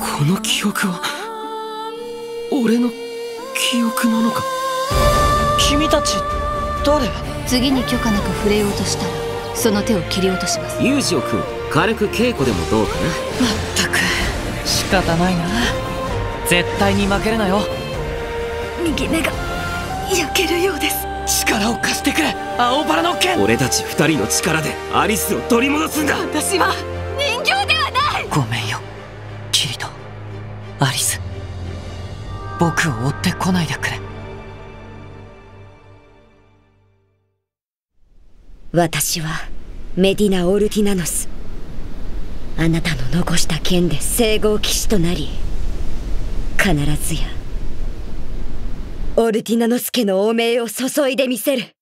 この記憶は俺の記憶なのか？君たち誰？次に許可なく触れようとしたらその手を切り落とします。裕次郎君軽く稽古でもどうかな？まったく。仕方ないな。絶対に負けるなよ。右目が焼けるようです。力を貸してくれ。青バラの剣。俺たち二人の力でアリスを取り戻すんだ。私は人形ではない。ごめんアリス僕を追ってこないでくれ。私はメディナ・オルティナノス。あなたの残した剣で聖号騎士となり必ずやオルティナノス家の汚名を注いでみせる。